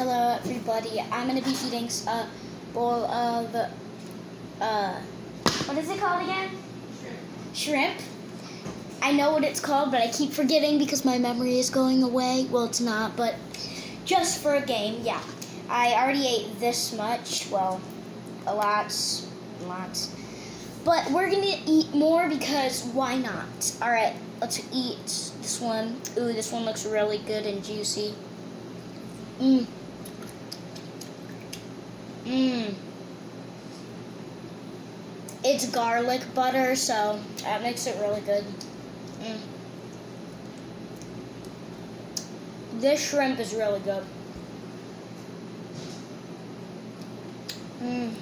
Hello, everybody. I'm gonna be eating a bowl of uh, what is it called again? Shrimp. I know what it's called, but I keep forgetting because my memory is going away. Well, it's not, but just for a game, yeah. I already ate this much. Well, a lot, lots. But we're gonna eat more because why not? All right, let's eat this one. Ooh, this one looks really good and juicy. Mmm. Mmm. It's garlic butter, so that makes it really good. Mm. This shrimp is really good. Mmm.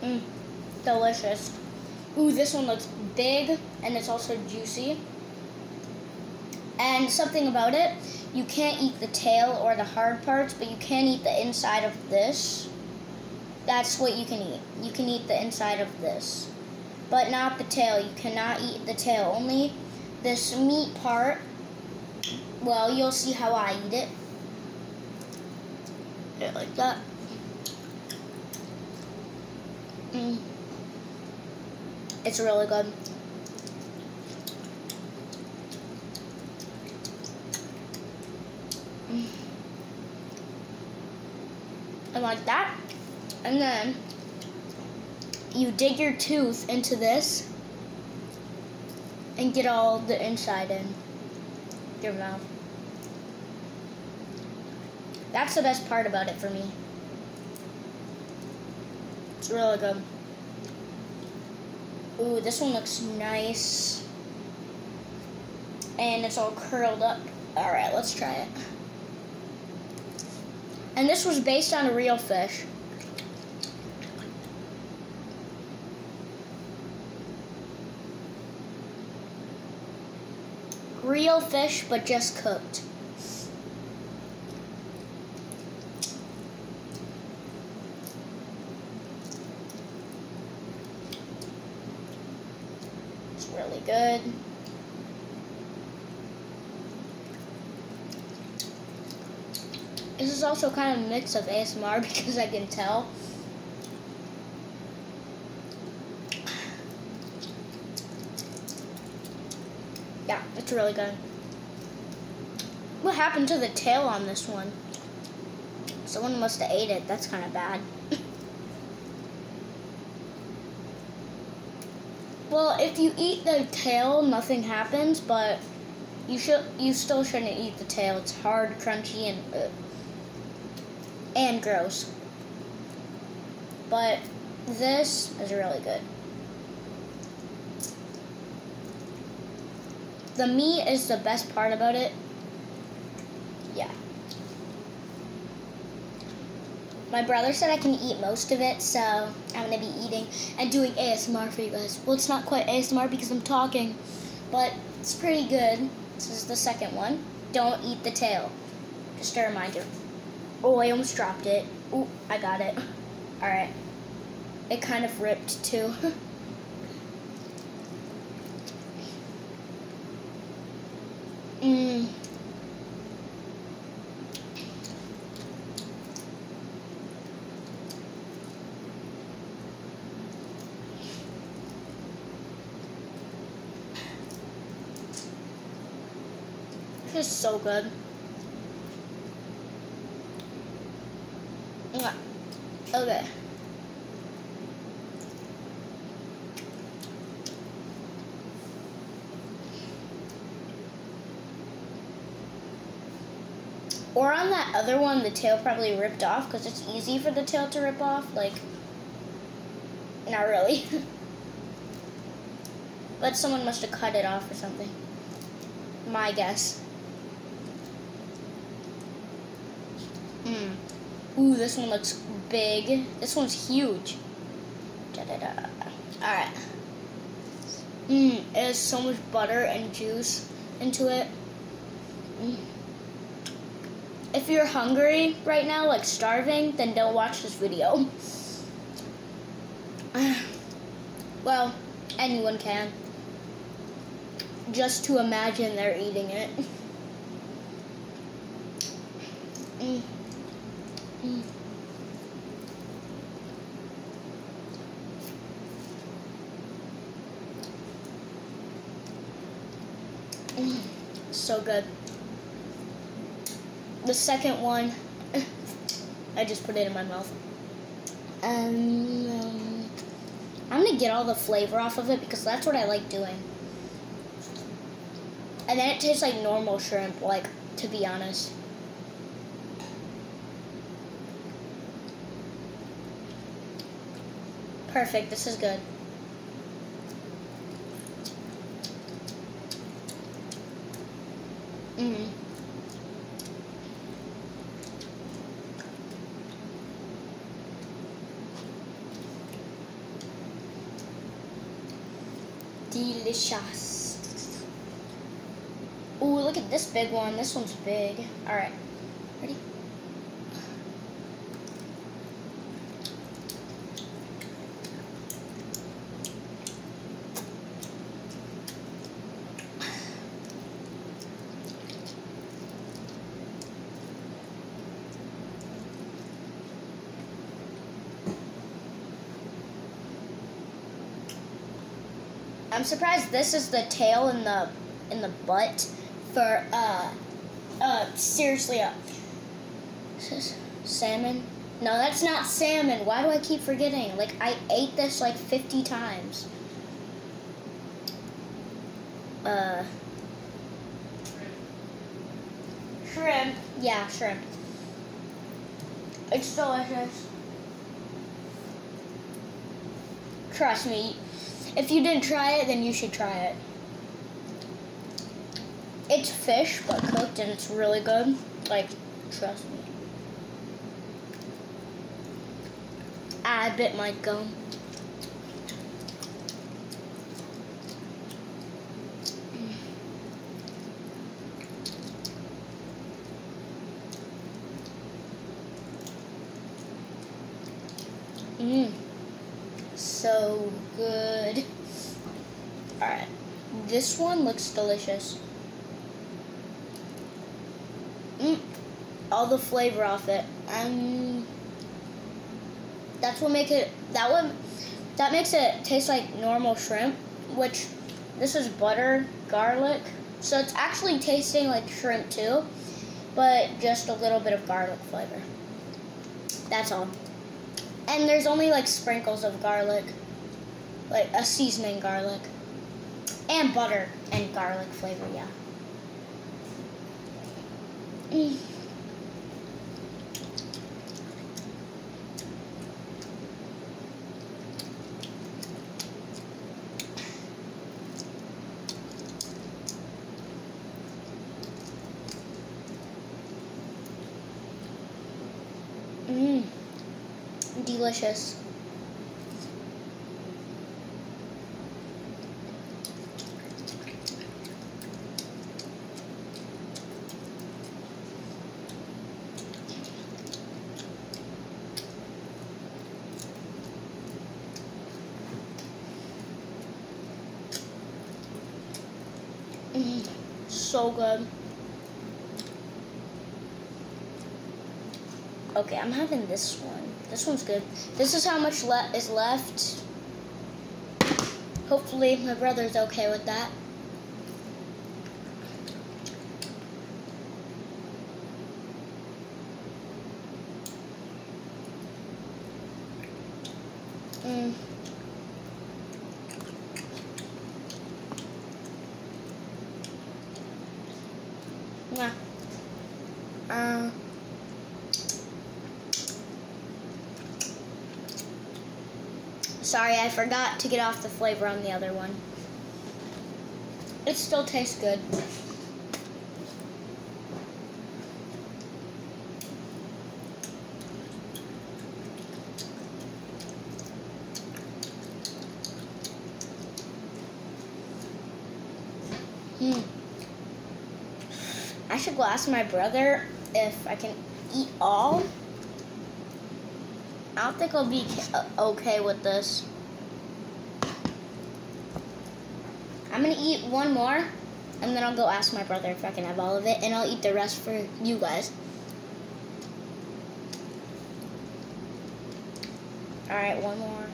Mmm. Delicious. Ooh, this one looks big and it's also juicy. And something about it, you can't eat the tail or the hard parts, but you can eat the inside of this. That's what you can eat. You can eat the inside of this, but not the tail. You cannot eat the tail. Only this meat part. Well, you'll see how I eat it. Yeah, like that. Mm. It's really good. And like that. And then you dig your tooth into this and get all the inside in your mouth. That's the best part about it for me. It's really good. Ooh, this one looks nice. And it's all curled up. All right, let's try it. And this was based on a real fish. Real fish, but just cooked. It's really good. This is also kind of a mix of ASMR because I can tell. Yeah, it's really good. What happened to the tail on this one? Someone must have ate it. That's kind of bad. well, if you eat the tail, nothing happens, but you should you still shouldn't eat the tail. It's hard, crunchy, and and gross. But this is really good. The meat is the best part about it. Yeah. My brother said I can eat most of it, so I'm to be eating and doing ASMR for you guys. Well, it's not quite ASMR because I'm talking, but it's pretty good. This is the second one. Don't eat the tail. Just a reminder. Oh, I almost dropped it. Oh, I got it. All right. It kind of ripped too. Mmm. This is so good. Okay. Or on that other one, the tail probably ripped off because it's easy for the tail to rip off. Like, not really. but someone must have cut it off or something. My guess. Ooh, this one looks big. This one's huge. Da -da -da. All right. Mmm, it has so much butter and juice into it. Mm. If you're hungry right now, like starving, then don't watch this video. well, anyone can. Just to imagine they're eating it. Mm. Mm. so good. The second one, I just put it in my mouth. and um, I'm gonna get all the flavor off of it because that's what I like doing. And then it tastes like normal shrimp, like, to be honest. Perfect, this is good. Mm. Delicious. Ooh, look at this big one. This one's big. All right. I'm surprised this is the tail in the in the butt for uh uh seriously uh salmon. No, that's not salmon. Why do I keep forgetting? Like I ate this like 50 times. Uh shrimp. Yeah, shrimp. It's delicious. Trust me, if you didn't try it, then you should try it. It's fish, but cooked, and it's really good. Like, trust me. I bit my gum. Mmm so good. Alright, this one looks delicious. Mm, all the flavor off it. Um, that's what make it, that one, that makes it taste like normal shrimp, which this is butter, garlic. So it's actually tasting like shrimp too, but just a little bit of garlic flavor. That's all. And there's only like sprinkles of garlic, like a seasoning garlic, and butter and garlic flavor, yeah. Mm. Mmm delicious. Mm, so good. Okay, I'm having this one. This one's good. This is how much le is left. Hopefully my brother's okay with that. Mm. Yeah. Uh, sorry, I forgot to get off the flavor on the other one. It still tastes good. Hmm. I should go ask my brother if I can eat all. I don't think I'll be okay with this. I'm gonna eat one more, and then I'll go ask my brother if I can have all of it, and I'll eat the rest for you guys. All right, one more.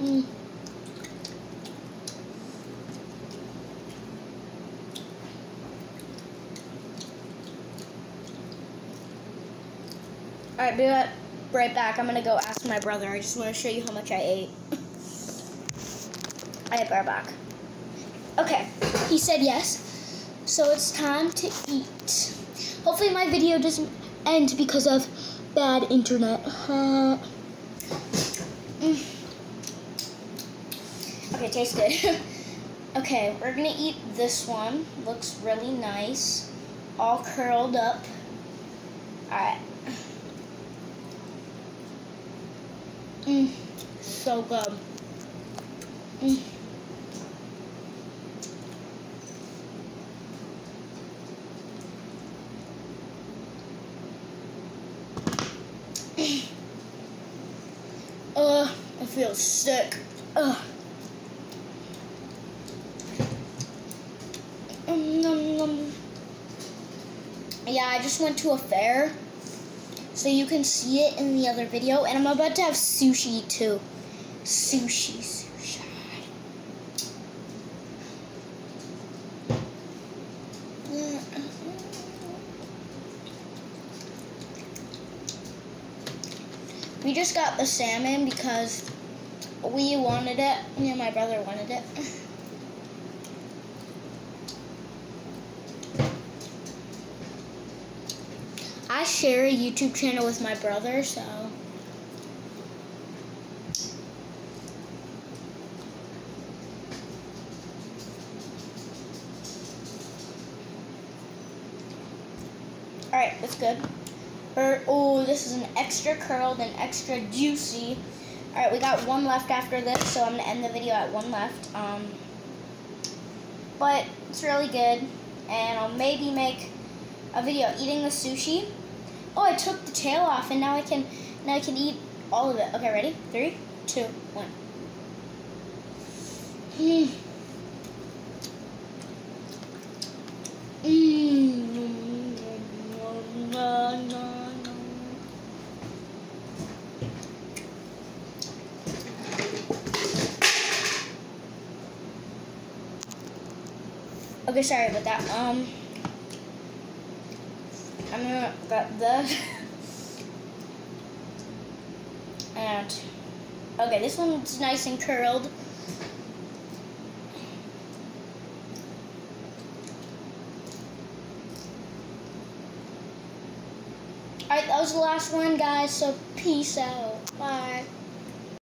Mm. Alright, be right, back. I'm gonna go ask my brother. I just want to show you how much I ate. I ate right back. Okay, he said yes. So it's time to eat. Hopefully my video doesn't end because of bad internet. Uh, mm. Okay, tastes good. okay, we're gonna eat this one. Looks really nice. All curled up. Alright. Mmm, so good. Mm. Ugh, I feel sick. Ugh. Um, nom, nom. Yeah, I just went to a fair, so you can see it in the other video, and I'm about to have sushi too. Sushi, sushi. We just got the salmon because we wanted it. Me and my brother wanted it. share a YouTube channel with my brother, so. Alright, that's good. Or, oh, this is an extra curled and extra juicy. Alright, we got one left after this, so I'm going to end the video at one left. Um, but it's really good, and I'll maybe make a video eating the sushi. Oh, I took the tail off, and now I can now I can eat all of it. Okay, ready? Three, two, one. Mmm. Mmm. Okay, sorry about that. Um, I'm gonna got this. and, okay, this one's nice and curled. Alright, that was the last one, guys, so peace out. Bye.